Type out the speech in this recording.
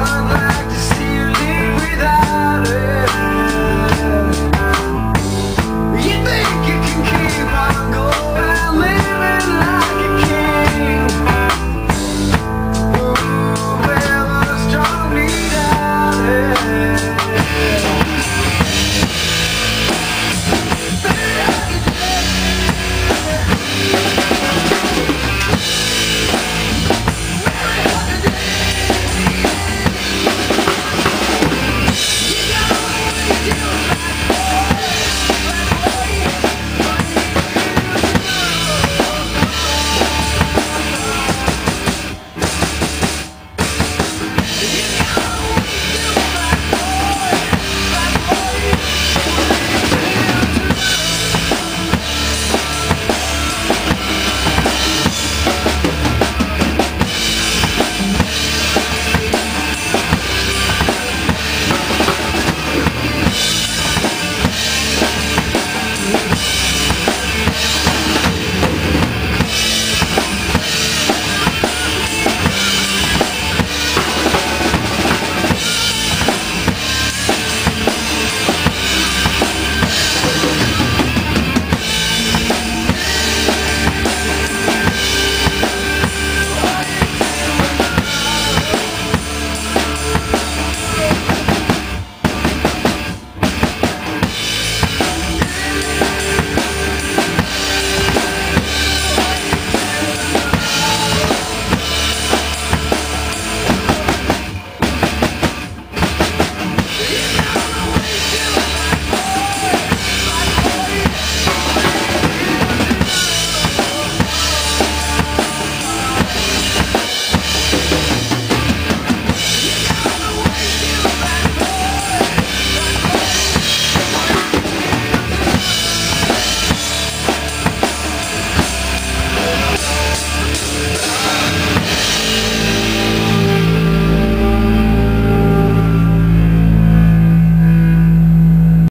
one life.